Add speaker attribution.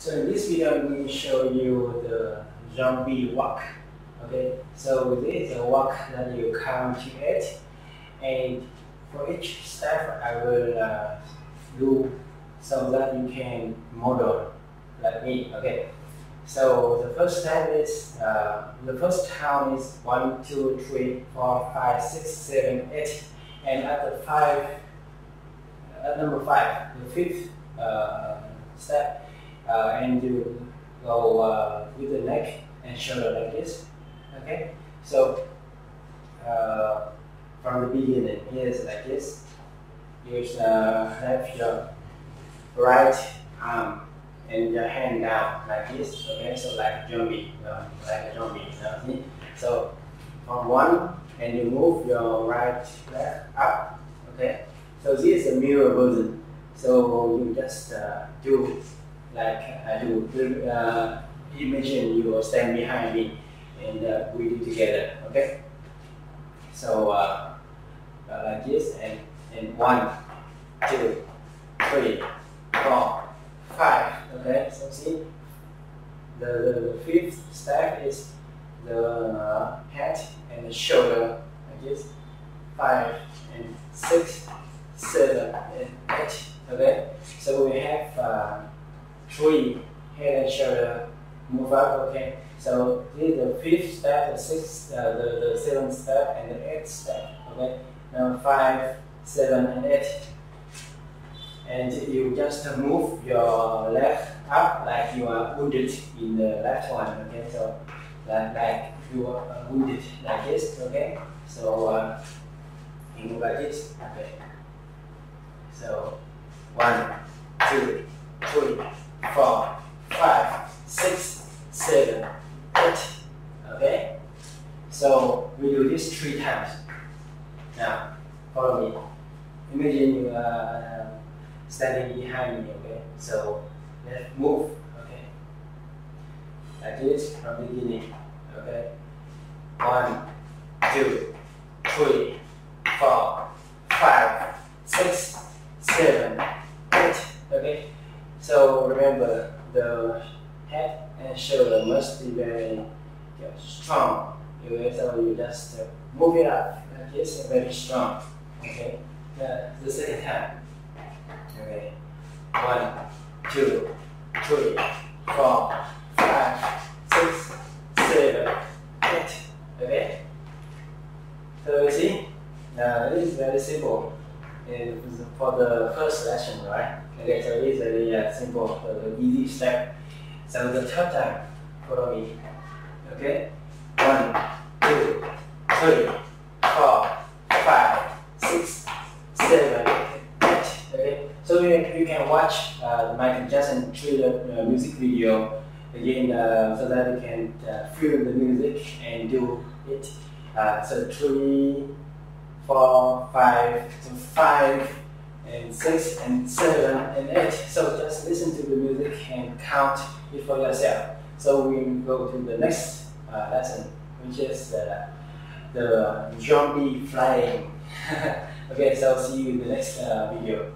Speaker 1: So in this video, I'm going to show you the zombie walk. Okay, so this is a walk that you count to eight, and for each step, I will uh, do so that you can model like me. Okay, so the first step is uh, the first count is one, two, three, four, five, six, seven, eight, and at the five, at number five, the fifth uh, step and you go uh, with the neck and shoulder like this. Okay, so uh, from the beginning, here's like this. You uh, have your right arm and your hand down like this. Okay, so like a zombie, uh, like a zombie. Uh, see? So from one, and you move your right leg up. Okay, so this is a mirror version. So you just uh, do like I do. Uh, imagine you stand behind me and uh, we do together. Okay. So uh, uh, like this and and one, two, three, four, five. Okay. So see, the the, the fifth step is the uh, head and the shoulder like this. Five and six, seven and eight. Okay. So we have. Three, head and shoulder move up, okay? So this is the fifth step, the sixth, uh, the, the seventh step, and the eighth step, okay? Now five, seven, and eight. And you just move your left up like you are wounded in the left one, okay? So like, like you are wounded like this, okay? So uh, you move like this, okay? So one, two, three, four, five, six, seven, eight. Okay? So we do this three times. Now, follow me. Imagine you are uh, standing behind me, okay? So let's move, okay? Like this from beginning, okay? One, two, three, four, five, six, seven? So remember, the head and shoulder must be very strong. Okay, so you just uh, move it up like this, very strong. Okay, the, the second time. Okay, one, two, three, four, five, six, seven, eight. Okay. So you see, now this is very simple. And for the first lesson, right? So it's a very uh, simple, uh, easy step. So the third time, follow me. Okay, one, two, three, four, five, six, seven, eight. Okay, so you, you can watch uh, Michael Jackson Thriller uh, music video again, uh, so that you can uh, feel the music and do it. Uh, so three, four, five, so five and six and seven and eight. So just listen to the music and count it for yourself. So we go to the next uh, lesson, which is uh, the zombie flying. okay, so see you in the next uh, video.